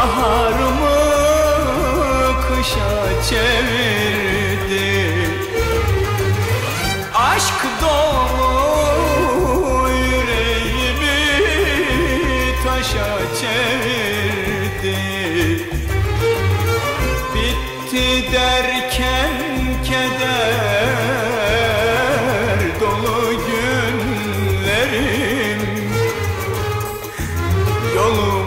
baharımı kışa çevirdi. Aşk dolu yüreğimi taşa çevirdi. Bitti derken keder dolu günlerim. Yolu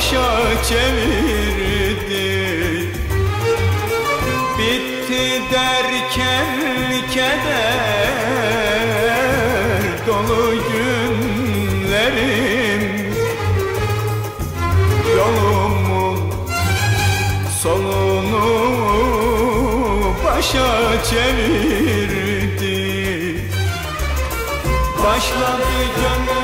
başa çevirdi Bitti derken keder dolu günlerim. Yolumun sonunu başa çevirdi Başladı gönlüm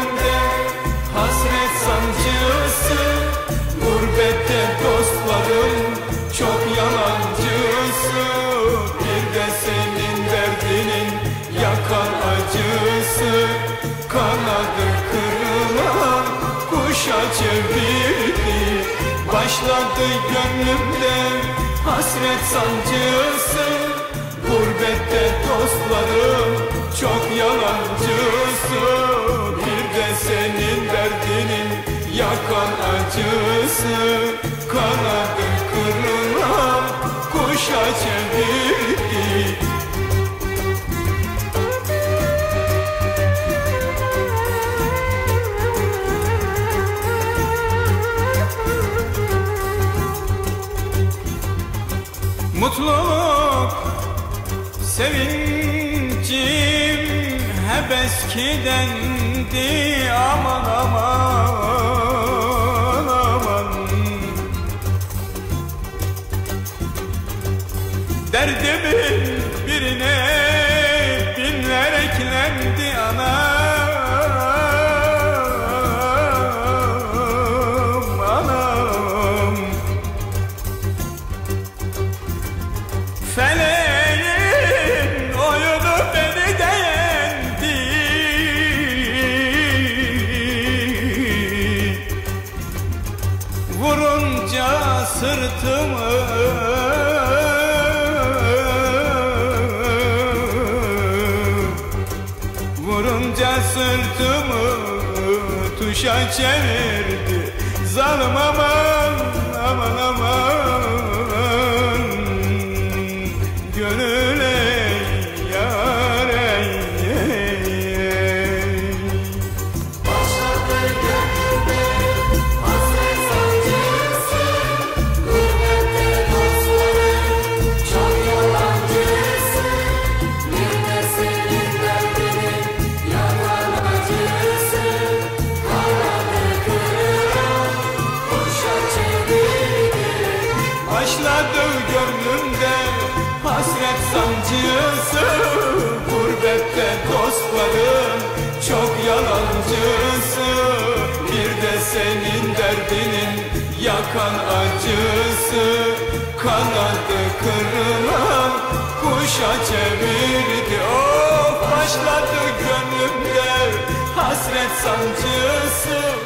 çevirdi. Başladı gönlümde hasret sancısı. Gurbette dostlarım çok yalancısı. Bir de senin derdinin yakan acısı. Kanadı sevincim hep eskidendi. Aman aman aman. Derdimin birine binler eklendi anam sırtımı. Vurunca sırtımı tuşa çevirdi sancısı Gurbette dostlarım çok yalancısı Bir de senin derdinin yakan acısı Kanadı kırılan kuşa çevirdi. Of başladı gönlümde hasret sancısı